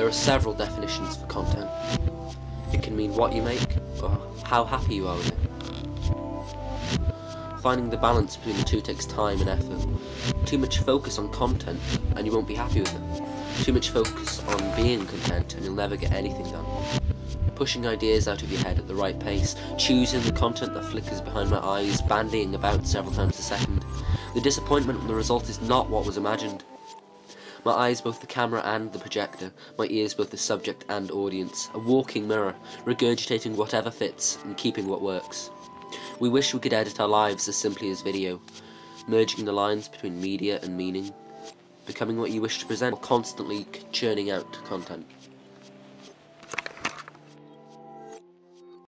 There are several definitions for content. It can mean what you make, or how happy you are with it. Finding the balance between the two takes time and effort. Too much focus on content, and you won't be happy with it. Too much focus on being content, and you'll never get anything done. Pushing ideas out of your head at the right pace, choosing the content that flickers behind my eyes, bandying about several times a second. The disappointment when the result is not what was imagined. My eyes both the camera and the projector, my ears both the subject and audience, a walking mirror, regurgitating whatever fits and keeping what works. We wish we could edit our lives as simply as video, merging the lines between media and meaning, becoming what you wish to present, or constantly churning out content.